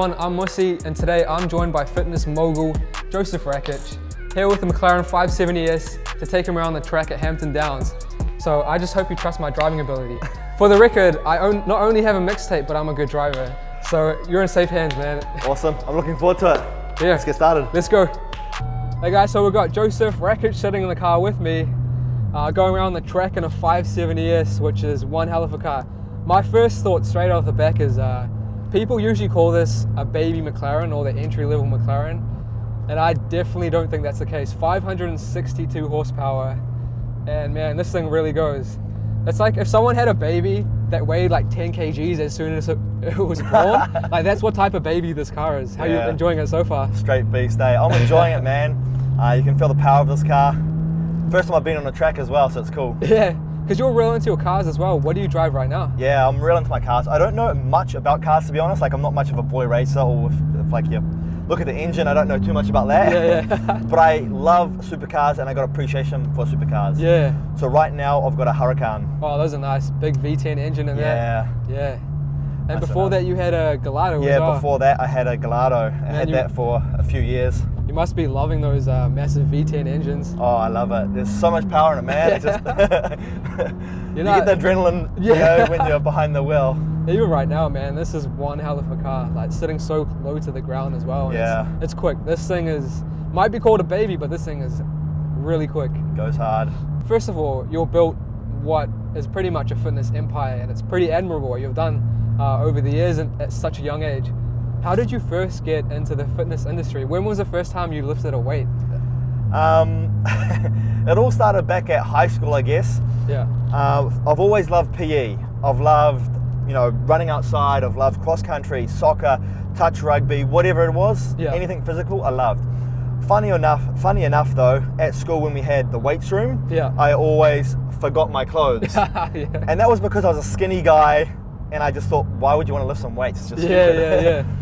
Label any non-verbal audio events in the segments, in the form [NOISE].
Everyone, I'm Mussie and today I'm joined by fitness mogul Josef Rakich here with the McLaren 570S to take him around the track at Hampton Downs. So I just hope you trust my driving ability. [LAUGHS] For the record, I own, not only have a mixtape but I'm a good driver. So you're in safe hands man. Awesome, I'm looking forward to it. Yeah. Let's get started. Let's go. Hey guys, so we've got Josef Rakich sitting in the car with me, uh, going around the track in a 570S, which is one hell of a car. My first thought straight off the back is uh, people usually call this a baby McLaren or the entry level McLaren, and I definitely don't think that's the case. 562 horsepower, and man, this thing really goes. It's like if someone had a baby that weighed like 10 kgs as soon as it, [LAUGHS] was born. [LAUGHS] like that's what type of baby this car is. How Yeah. you enjoying it so far? Straight beast day. I'm enjoying it, [LAUGHS] man. Uh, you can feel the power of this car. First time I've been on a track as well, so it's cool. Yeah, because you're real into your cars as well. What do you drive right now? Yeah, I'm real into my cars. I don't know much about cars to be honest. Like I'm not much of a boy racer, or if, if like you look at the engine, I don't know too much about that. Yeah, yeah. [LAUGHS] but I love supercars and I got appreciation for supercars. yeah. So right now I've got a Huracan. Oh, those are nice. Big V10 engine in Yeah. there. Yeah. Yeah. And before that, you had a Gallardo Yeah, as well. before that I had a Gallardo. I had you- that for a few years. You must be loving those uh, massive V10 engines. Oh, I love it. There's so much power in it, man. [LAUGHS] It's just [LAUGHS] you know- get the adrenaline you know, when you're behind the wheel. Even right now, man, this is one hell of a car. Like sitting so low to the ground as well. Yeah. It's, it's quick. This thing is might be called a baby, but this thing is really quick. Goes hard. First of all, you're built what is pretty much a fitness empire, and it's pretty admirable what you've done uh, over the years and at such a young age. How did you first get into the fitness industry? When was the first time you lifted a weight? Um, [LAUGHS] it all started back at high school, I guess. Yeah. Uh, I've always loved PE. I've loved, you know, running outside. I've loved cross country, soccer, touch rugby, whatever it was. Yeah. Anything physical, I loved. Funny enough, funny enough though, at school when we had the weights room, Yeah. I always forgot my clothes. [LAUGHS] yeah. And that was because I was a skinny guy and I just thought, why would you want to lift some weights? It's just Yeah, yeah, yeah. [LAUGHS]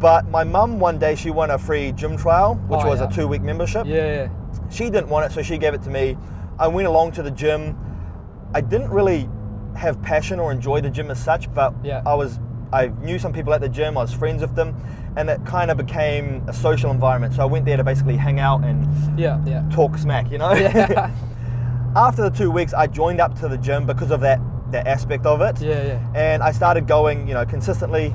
but my mum one day she won a free gym trial, which Oh, was yeah. a two week membership. Yeah, yeah. She didn't want it, so she gave it to me. I went along to the gym. I didn't really have passion or enjoy the gym as such, but Yeah. I was I knew some people at the gym, I was friends with them, and it kind of became a social environment. So I went there to basically hang out and Yeah, yeah. talk smack, you know? Yeah. [LAUGHS] [LAUGHS] After the two weeks I joined up to the gym because of that that aspect of it. Yeah, yeah. And I started going, you know, consistently,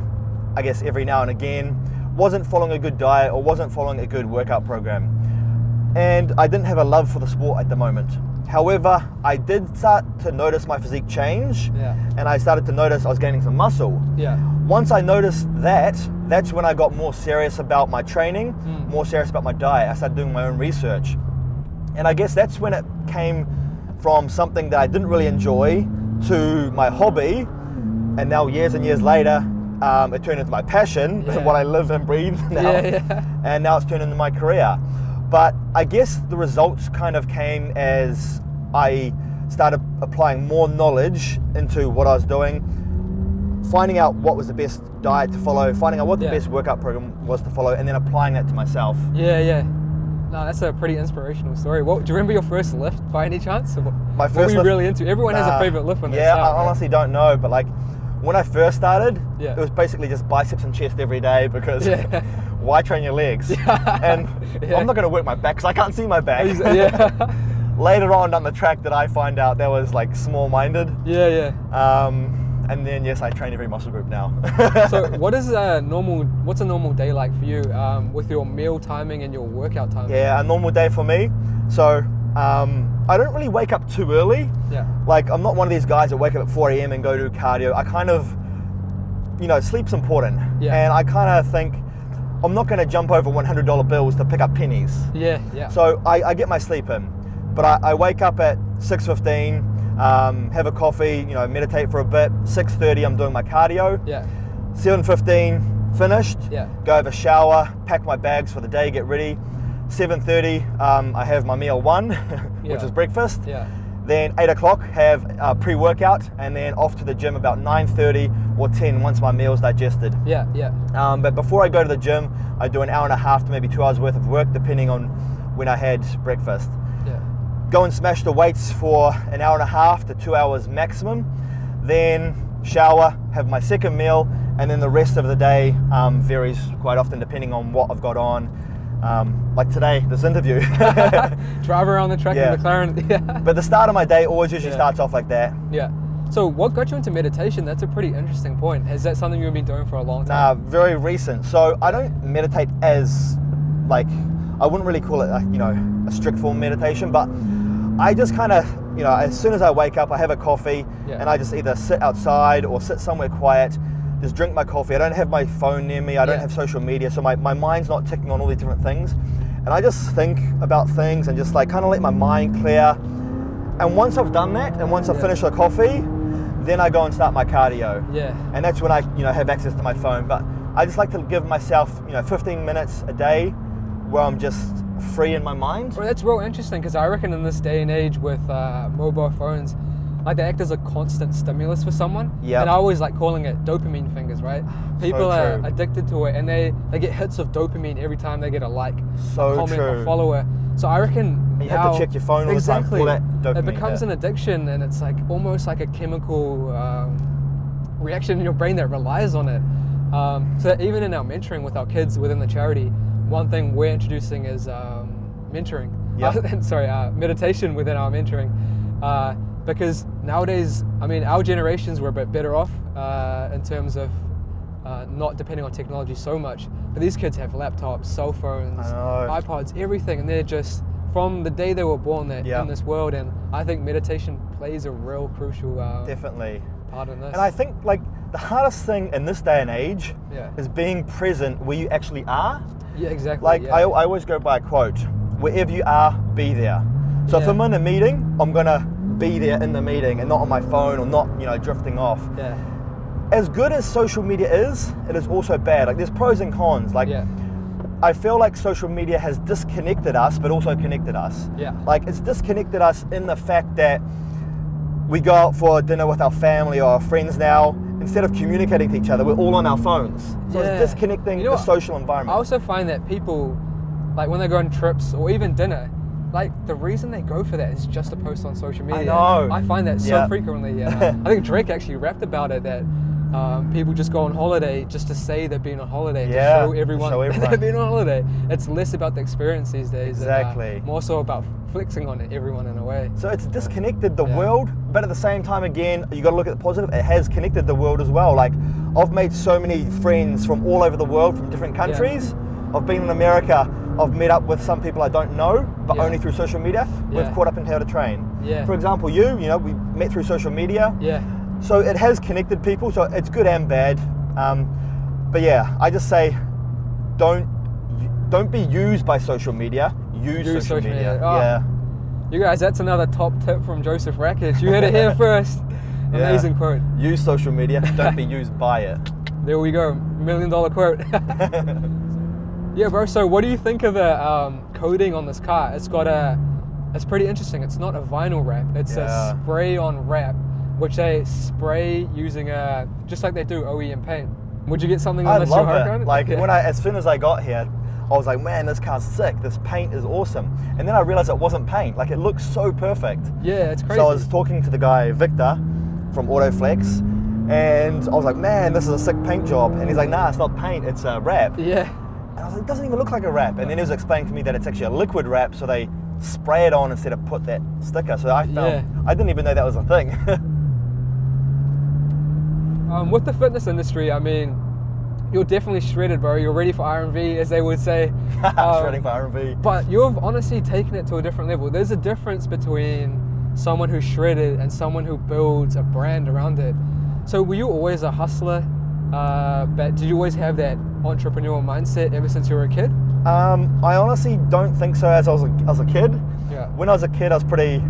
I guess every now and again. Wasn't following a good diet or wasn't following a good workout program. And I didn't have a love for the sport at the moment. However, I did start to notice my physique change Yeah. and I started to notice I was gaining some muscle. Yeah. Once I noticed that, that's when I got more serious about my training, Mm. more serious about my diet. I started doing my own research. And I guess that's when it came from something that I didn't really enjoy to my hobby. And now, years and years later, um, it turned into my passion, [LAUGHS] Yeah. what I live and breathe [LAUGHS] now. Yeah, yeah. And now it's turned into my career. But I guess the results kind of came as I started applying more knowledge into what I was doing, finding out what was the best diet to follow, finding out what the best workout program was to follow, and then applying that to myself. Yeah, yeah. No, that's a pretty inspirational story. What, do you remember your first lift by any chance? What, My what first were you lift- really into? Everyone has a favorite lift when they Yeah, start. I right? honestly don't know, but like when I first started, Yeah. it was basically just biceps and chest every day because Yeah. [LAUGHS] why train your legs? [LAUGHS] And Yeah. I'm not going to work my back because I can't see my back. [LAUGHS] Later on down the track, that I find out that was like small-minded. yeah, yeah. Um, and then yes, I train every muscle group now. So, what is a normal? What's a normal day like for you um, with your meal timing and your workout timing? yeah, a normal day for me. So um, I don't really wake up too early. Yeah. Like I'm not one of these guys that wake up at 4 a.m. and go do cardio. I kind of, you know, sleep's important, Yeah. and I kind of think I'm not going to jump over $100 bills to pick up pennies. Yeah, yeah. So I, I get my sleep in, but I, I wake up at 6:15, um, have a coffee, you know, meditate for a bit. 6:30, I'm doing my cardio. yeah, 7:15, finished. Yeah. Go have a shower, pack my bags for the day, get ready. 7:30, um, I have my meal one, [LAUGHS] which is breakfast. yeah. Then 8 o'clock, have a pre-workout, and then off to the gym about 9:30 or 10 once my meal's digested. Yeah, yeah. Um, but before I go to the gym, I do an hour and a half to maybe two hours worth of work, depending on when I had breakfast. Yeah. Go and smash the weights for an hour and a half to two hours maximum. Then shower, have my second meal, and then the rest of the day um, varies quite often depending on what I've got on. Um, like today, this interview. [LAUGHS] Drive around the track Yeah. in McLaren. [LAUGHS] yeah. but the start of my day always usually Yeah. starts off like that. Yeah. So what got you into meditation? That's a pretty interesting point. Is that something you've been doing for a long time? Nah, very recent. So I don't meditate as like I wouldn't really call it a, you know a strict form meditation, but I just kind of you know as soon as I wake up, I have a coffee Yeah. and I just either sit outside or sit somewhere quiet, just drink my coffee. I don't have my phone near me. I don't Yeah. have social media, so my, my mind's not ticking on all these different things, and I just think about things and just like kind of let my mind clear. And once I've done that, and once I've Yeah. finished the coffee, then I go and start my cardio Yeah. and that's when I you know have access to my phone. But I just like to give myself you know 15 minutes a day where I'm just free in my mind. Well, that's real interesting because I reckon in this day and age with uh, mobile phones, like they act as a constant stimulus for someone. Yep. And I always like calling it dopamine fingers, right? [SIGHS] People are addicted to it and they, they get hits of dopamine every time they get a like, So a comment, true. a follower. So I reckon You have to check your phone all the time exactly, for that dopamine It becomes an addiction and it's like almost like a chemical um, reaction in your brain that relies on it. Um, so even in our mentoring with our kids within the charity, one thing we're introducing is um, mentoring. Yep. Uh, [LAUGHS] sorry, uh, meditation within our mentoring. Uh, because nowadays, I mean, our generations were a bit better off uh, in terms of uh, not depending on technology so much. But these kids have laptops, cell phones, iPods, everything, and they're just from the day they were born they're Yeah. in this world. And I think meditation plays a real crucial uh, Definitely. part in this. And I think like the hardest thing in this day and age Yeah. is being present where you actually are. yeah, exactly. Like yeah. I, I always go by a quote: "Wherever you are, be there." So if I'm in a meeting, I'm gonna be there in the meeting and not on my phone or not you know drifting off. yeah, as good as social media is, it is also bad. Like there's pros and cons. Like yeah, I feel like social media has disconnected us, but also connected us. Yeah. Like it's disconnected us in the fact that we go out for dinner with our family or our friends now. Instead of communicating to each other, we're all on our phones. So Yeah. it's disconnecting You know the what? social environment. I also find that people, like when they go on trips or even dinner, like the reason they go for that is just to post on social media. I know. I find that so Yeah. frequently. Uh, [LAUGHS] I think Drake actually rapped about it that um, people just go on holiday just to say they've been on holiday Yeah, to show everyone, show [LAUGHS] everyone. they've been on holiday. It's less about the experience these days. and, uh, Exactly. more so about flexing on everyone in a way. So it's disconnected the Yeah. world, but at the same time, again, you got to look at the positive. It has connected the world as well. Like I've made so many friends from all over the world, from different Yeah. countries. I've been in America. I've met up with some people I don't know, but Yeah. only through social media. Yeah. We've caught up in how to train. Yeah. For example, you, you know, we met through social media. Yeah. So it has connected people. So it's good and bad. Um, but yeah, I just say, don't don't be used by social media. Use, Use social, social media. media. Oh. Yeah. You guys, that's another top tip from Josef Rakich. You heard it here [LAUGHS] first. Yeah. Amazing quote. Use social media. Don't be [LAUGHS] used by it. There we go. Million dollar quote. [LAUGHS] yeah, bro. So, what do you think of the um, coating on this car? It's got a. It's pretty interesting. It's not a vinyl wrap. It's Yeah. a spray-on wrap, which they spray using a just like they do OEM paint. Would you get something on I this love it. Like Yeah. when I, as soon as I got here, I was like, man, this car's sick. This paint is awesome. And then I realized it wasn't paint. Like it looks so perfect. Yeah, it's crazy. So I was talking to the guy Victor from Autoflex, and I was like, man, this is a sick paint job. And he's like, nah, it's not paint. It's a wrap. yeah. And I was like, it doesn't even look like a wrap. And then he was explaining to me that it's actually a liquid wrap, so they spray it on instead of put that sticker. So I felt, Yeah. I didn't even know that was a thing. [LAUGHS] Um, with the fitness industry, I mean, you're definitely shredded, bro. You're ready for R&V, as they would say. [LAUGHS] Um, Shredding for R&B. But you've honestly taken it to a different level. There's a difference between someone who's shredded and someone who builds a brand around it. So were you always a hustler? Uh, but did you always have that entrepreneurial mindset ever since you were a kid? Um, I honestly don't think so. As I was a, as a kid, Yeah. when I was a kid, I was pretty,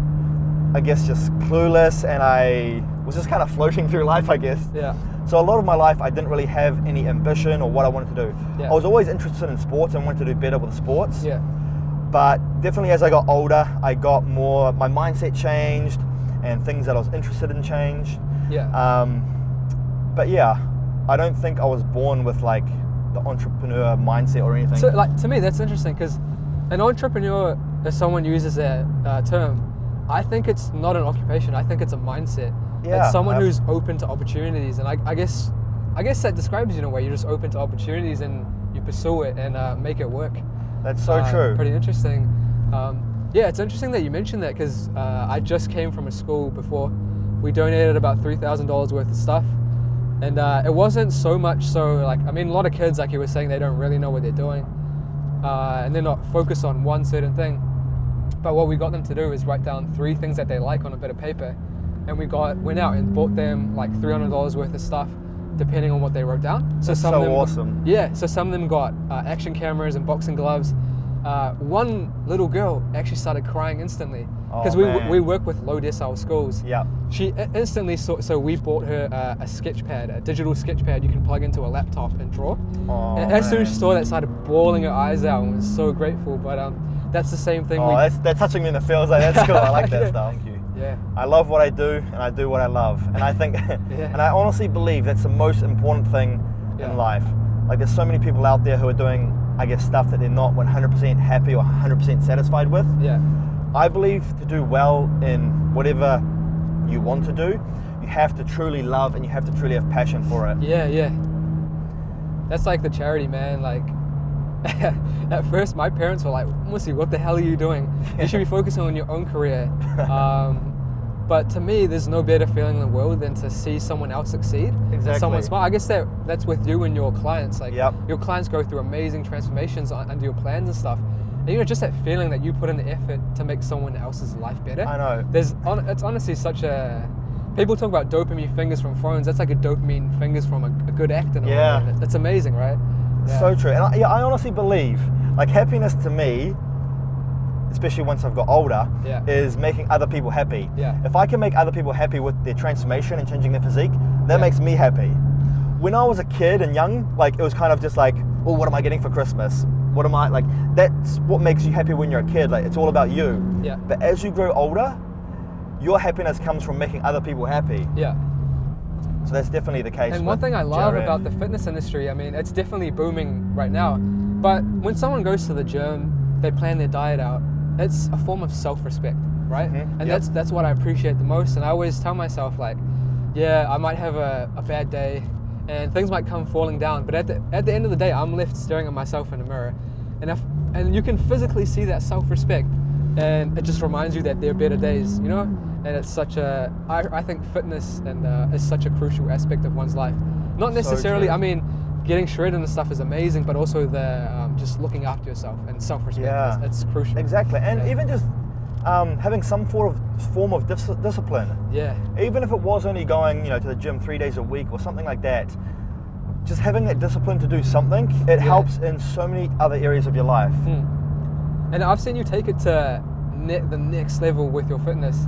I guess, just clueless, and I was just kind of floating [LAUGHS] through life, I guess. Yeah. So a lot of my life, I didn't really have any ambition or what I wanted to do. Yeah. I was always interested in sports and wanted to do better with sports. Yeah. But definitely, as I got older, I got more. My mindset changed, and things that I was interested in changed. Yeah. Um, but yeah, I don't think I was born with like the entrepreneur mindset or anything. So, like to me, that's interesting because an entrepreneur, if someone uses that uh, term, I think it's not an occupation. I think it's a mindset. Yeah, it's someone I've- who's open to opportunities, and I, I guess I guess that describes you in a way. You're just open to opportunities and you pursue it and uh, make it work. That's so Uh, true. Pretty interesting. Um, yeah, it's interesting that you mentioned that because uh, I just came from a school before. We donated about three thousand dollars worth of stuff, and uh, it wasn't so much so like I mean a lot of kids like you were saying they don't really know what they're doing, uh, and they're not focused on one certain thing. But what we got them to do is write down three things that they like on a bit of paper, and we got went out and bought them like three hundred dollars worth of stuff, depending on what they wrote down. That's some so of them awesome. yeah, so some of them got uh, action cameras and boxing gloves. Uh, one little girl actually started crying instantly because Oh, we, we work with low decile schools. Yeah. She instantly saw, so we bought her uh, a sketch pad, a digital sketch pad you can plug into a laptop and draw. Oh, and as soon as she saw that, started bawling her eyes out and was so grateful. But um, that's the same thing. Oh, we, that's, that's touching me in the feels. Like, that's cool. I like that [LAUGHS] Yeah. stuff. Thank you. yeah, I love what I do and I do what I love. And I think, [LAUGHS] [LAUGHS] and I honestly believe that's the most important thing Yeah. in life. Like, there's so many people out there who are doing, I guess, stuff that they're not 100% happy or 100% satisfied with. yeah, I believe to do well in whatever you want to do, you have to truly love and you have to truly have passion for it. yeah, yeah. That's like the charity, man. Like, [LAUGHS] at first, my parents were like, Mussie, what the hell are you doing? You should be [LAUGHS] focusing on your own career. [LAUGHS] Um, but to me, there's no better feeling in the world than to see someone else succeed. Exactly. someone smart. I guess that that's with you and your clients. Like, Yep. your clients go through amazing transformations under your plans and stuff. And you know, just that feeling that you put in the effort to make someone else's life better. I know. There's, on, it's honestly such a. People talk about dopamine fingers from phones. That's like a dopamine fingers from a, a good act. in a way, Yeah. It's amazing, right? Yeah. So true. And I, yeah, I honestly believe, like, happiness to me, especially once I've got older, Yeah. is making other people happy. Yeah. If I can make other people happy with their transformation and changing their physique, that Yeah. makes me happy. When I was a kid and young, like, it was kind of just like, well, what am I getting for Christmas? What am I, like, that's what makes you happy when you're a kid. Like, it's all about you. Yeah. But as you grow older, your happiness comes from making other people happy. Yeah. So that's definitely the case. And one thing I love about the fitness industry, I mean, it's definitely booming right now. But when someone goes to the gym, they plan their diet out. It's a form of self-respect, right? Mhm, And yep. that's that's what I appreciate the most. And I always tell myself, like, yeah, I might have a, a bad day, and things might come falling down. But at the at the end of the day, I'm left staring at myself in the mirror, and if and you can physically see that self-respect, and it just reminds you that there are better days, you know. And it's such a I, I think fitness and uh, is such a crucial aspect of one's life. Not necessarily. true. I mean, getting shredded and stuff is amazing, but also the um, just looking after yourself and self-respect. Yeah. It's, it's crucial. Exactly. And Yeah. even just um, having some form of, form of dis- discipline. Yeah. even if it was only going, you know, to the gym three days a week or something like that, just having that discipline to do something, it helps in so many other areas of your life. Hmm. And I've seen you take it to ne- the next level with your fitness.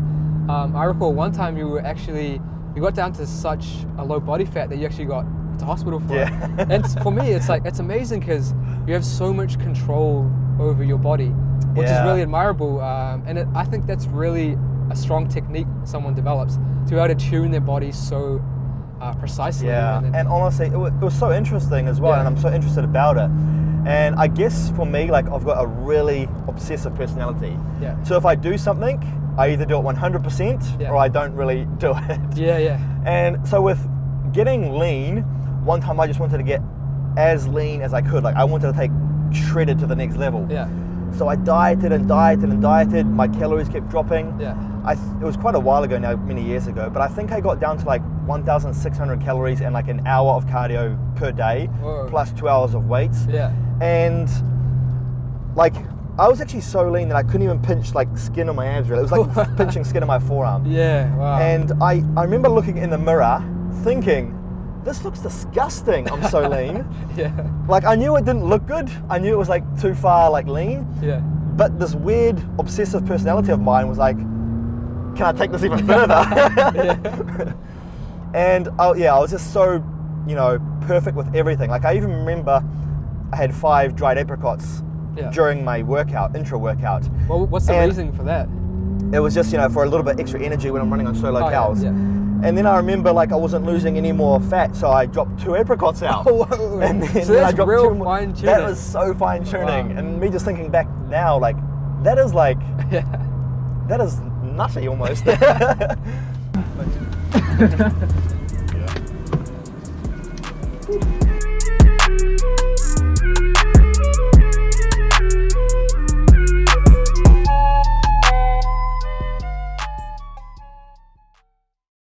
Um, I recall one time you were actually you got down to such a low body fat that you actually got to hospital for Yeah. it. And for me, it's like it's amazing because you have so much control over your body, which Yeah. is really admirable. Um, and it, I think that's really a strong technique someone develops to be able to tune their body so uh, precisely. Yeah, and, and honestly, it was, it was so interesting as well, Yeah. and I'm so interested about it. And I guess for me, like I've got a really obsessive personality. Yeah. So if I do something, I either do it 100% Yeah. or I don't really do it. yeah, yeah, And so with getting lean, one time I just wanted to get as lean as I could. Like I wanted to take shredded to the next level. yeah, So I dieted and dieted and dieted. My calories kept dropping. yeah. I th- it was quite a while ago now, many years ago, but I think I got down to like 1,600 calories and like an hour of cardio per day, Whoa. plus two hours of weights. Yeah. And like, I was actually so lean that I couldn't even pinch like skin on my abs. Really, it was like [LAUGHS] pinching skin on my forearm. Yeah, wow. And I, I remember looking in the mirror, thinking, this looks disgusting. I'm so lean. [LAUGHS] yeah, Like I knew it didn't look good. I knew it was like too far like lean. yeah. But this weird obsessive personality of mine was like, can I take this even further? [LAUGHS] [LAUGHS] And oh yeah, I was just so, you know, perfect with everything. Like I even remember I had five dried apricots Yeah. during my workout, intro workout. Well, what's the And- reason for that? It was just, you know, for a little bit extra energy when I'm running on solo Oh, yeah, cows. yeah. And then I remember like I wasn't losing any more fat, so I dropped two apricots out. [LAUGHS] Whoa. And then, So then I that's dropped real two fine That was so fine tuning. Wow. And me just thinking back now, like that is like [LAUGHS] Yeah. that is nutty almost. [LAUGHS] You.